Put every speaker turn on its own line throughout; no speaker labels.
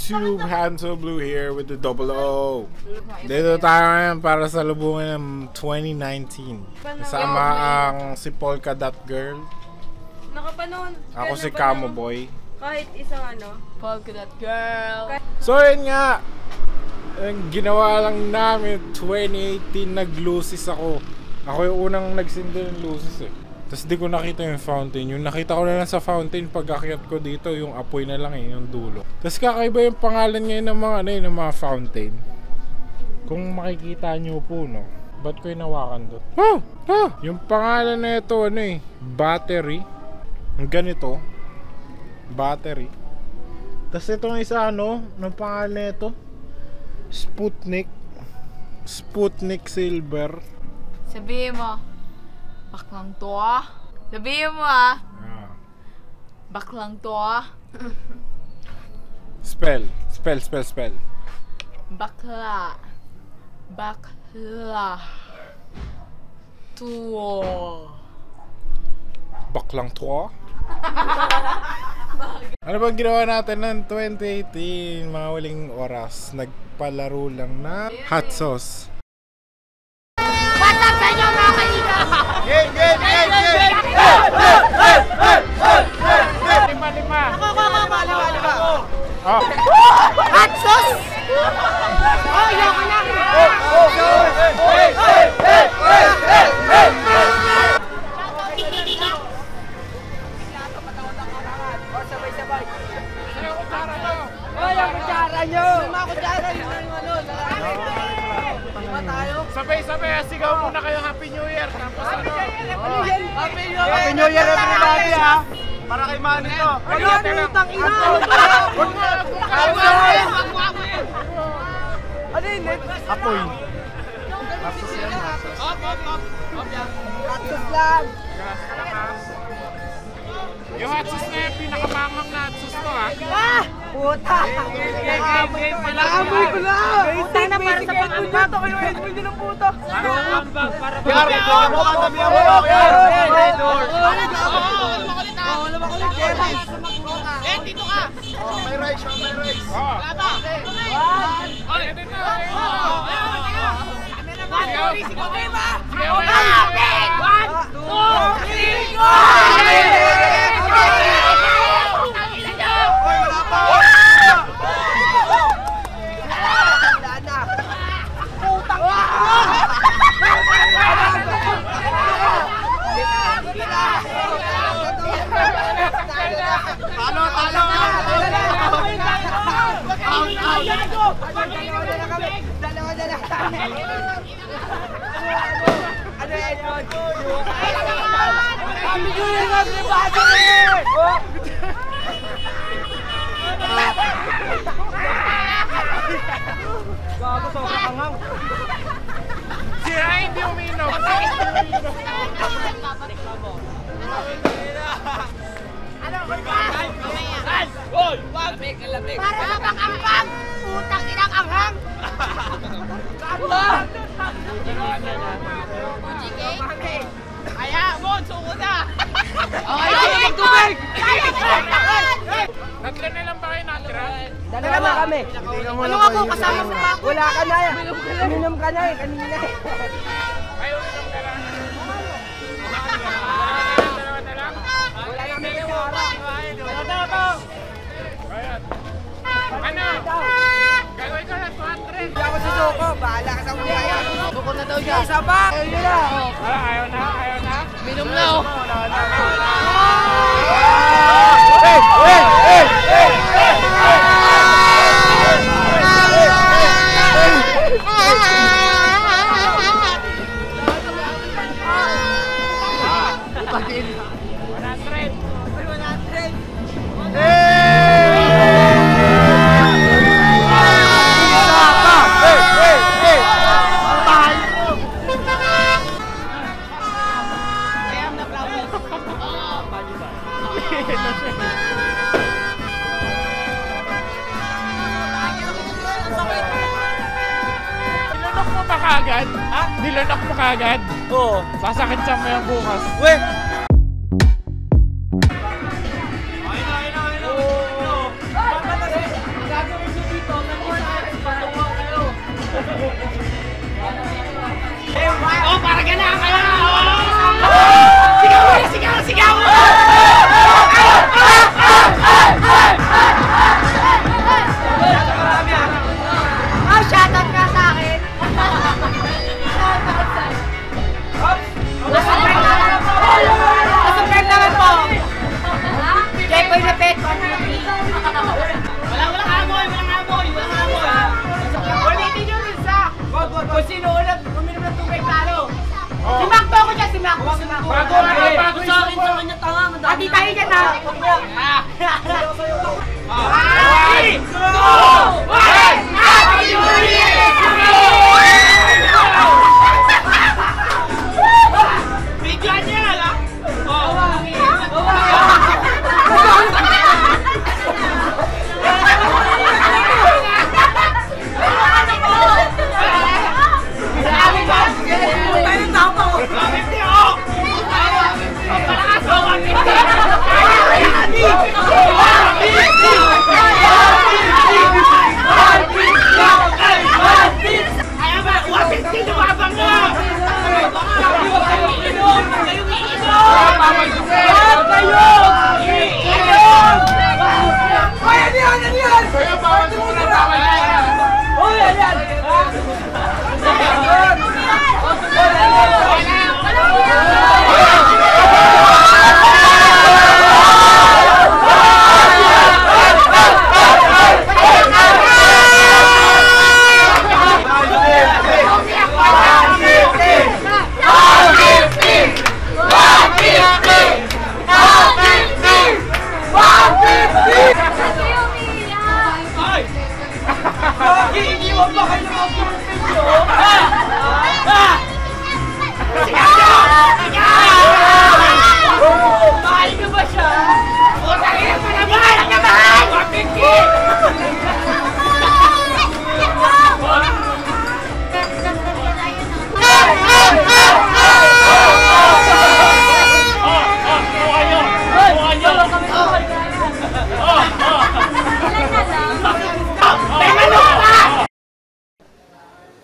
YouTube? Handsome Blue here with the double O. Dito tayo ngayon para sa lubungan ng 2019. Kasama ang si Polka Dot Girl.
Nakapanood ka
Ako si Camo Boy.
Kahit isang ano.
Polka dot girl.
So yun nga, ang ginawa lang namin 2018 nag-lucis ako. Ako yung unang nagsinda ng lucis eh. Tapos di ko nakita yung fountain. Yung nakita ko na lang sa fountain pag akyat ko dito, yung apoy na lang eh, yung dulo. Tapos kakaiba yung pangalan ngayon ng mga, ano, eh, ng mga fountain. Kung makikita nyo po, no? Ba't ko inawakan doon? Oh! Oh! Yung pangalan na ito, ano eh, battery. Ang ganito. Battery. Tapos itong isa, ano, ng pangalan na ito, Sputnik. Sputnik Silver.
Sabihin mo, baklang to ah. Sabihin mo ah,
Ah.
baklang to ah.
Spell. Spell, spell, spell.
Bakla. Bakla. Tuwo.
Baklang twa. ano bang ginawa natin ng 2018? Mga waling oras. Nagpalaro lang na hot sauce.
Game, game, game, game.
Sabay-sabay, sigaw muna kayo Happy New Year. Tapos ano?
Happy New Year everybody ha! Para kay Manny to!
Ano yan, utang ina?
Ano yun?
Apoy.
Cactus lang!
Yung hot sauce na yung pinakamanghang na hot sauce to ha.
Puta! Naamoy ko na! Puta na para sa pangambag! Puto kayo, Edwin din ang puto! Pangambag para ba? Kaya mo ka ang mo! Eh, dito ka! May rice, may rice!
Oh. Ay, ito na.
Wala pa! Talo, talo! Out, out! Dalawa na lang! Ano yan yun? Kami ko yung naglibado Gago, sobrang angang.
Si Ray hindi uminom.
Para sa pangambag! Utang inang anghang! Kaya mo, suko na! Okay!
Tatlo na lang ba kayo natira?
Dalawa kami. Ano ako, kasama mo? Wala ka na. Minom ka na eh, kanina
uminom na.
Wala yung
to, to? Ayan. Ano? Gagawin ko na 200.
Ako susuko. Bahala ka sa uli kaya. Suko na daw siya. Isa pa. Ayun na.
Ayaw na, ayaw na.
Minom na oh!
Hey!
Pa kagad? Ha? Nilunok mo kagad?
Oo.
Sasakit sa mga bukas.
We!
Oh, para gana kayo! Sigaw mo! Sigaw! Sigaw
Kung sino unang uminom ng tubig talo. Si Mac to ako dyan, si Mac. Si Mac.
Bago ano, bago
Sa akin, sa kanya tanga!
Pati tayo dyan ha.
Three, two, one! Happy New Year!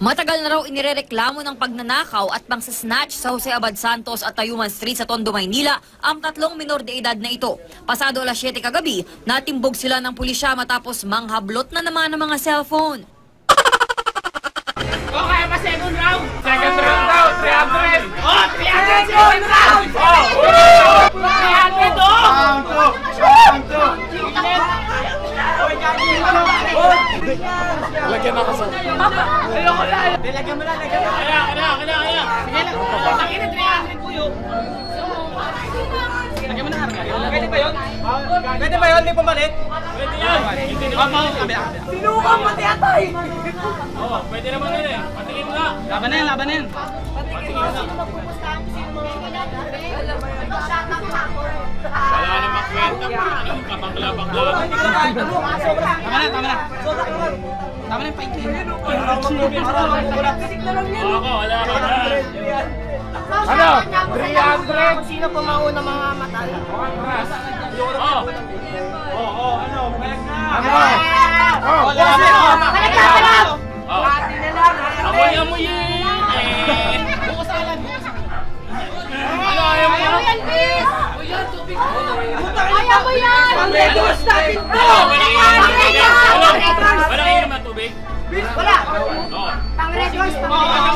Matagal na raw inirereklamo ng pagnanakaw at pangsasnatch sa Jose Abad Santos at Tayuman Street sa Tondo, Maynila ang tatlong minor de edad na ito. Pasado alas 7 kagabi, natimbog sila ng pulisya matapos manghablot na naman ng mga cellphone.
Oh, kaya pa second round!
Second round daw, 300.
Oh, 300 second round!
Oh!
300 oh!
Lagyan ako sa...
Ayoko na!
Lagyan mo na, lagyan mo.
Kaya, kaya, kaya, kaya! Sige lang! Tangin na 300 po yun! Lagyan mo na,
Pwede ba yun? Pwede ba yun? May pumalit?
Pwede yan! Mama, kabila.
Sinuka pati atay!
Oo, pwede naman yun eh. Patingin mo na. Laban na yan, laban na yan. Patingin mo na. Wala namang kwenta. Anong kabakla-bakla. Tama na, tama na. Tama na yung paikli. Oo, ako, wala ka na.
Ano? 300?
Sino po mauna mga mata?
Oo. Oo, oo, ano, payag na.
Ano? Oh!
Wala na.
Balik ka pa lang!
Oo. Amoy, amoy eh. Bukas na lang, bukas na. Ano, ayaw mo
Ayaw
yan?
yan, Ayaw mo yan!
Pang-redos natin to!
Oo, walang inom ng tubig. Ng?
Wala!
Oo.
Pang-red horse,
Oo, mo. Wala,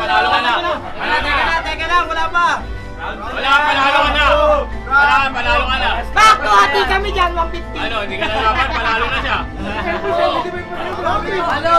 panalo ka na. Wala, na.
Teka lang, wala pa!
Wala, panalo ka na. Wala, panalo ka na.
Back to hati kami dyan, 150.
Ano, hindi ka na dapat, panalo na siya.
Ano,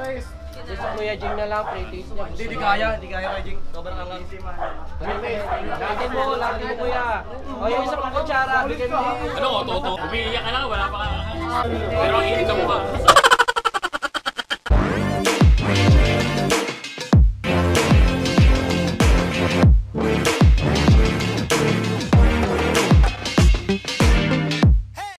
taste, free taste.
Sa Kuya Jing na lang, pre-taste niya.
Hindi, di kaya. Di kaya kay Jing. Sobrang angang.
Lagi mo, lagi mo kuya. O yung isang kutsara, bigyan mo.
Ano, toto? Umiiyak ka lang, wala pa ka. Pero ang init sa mukha.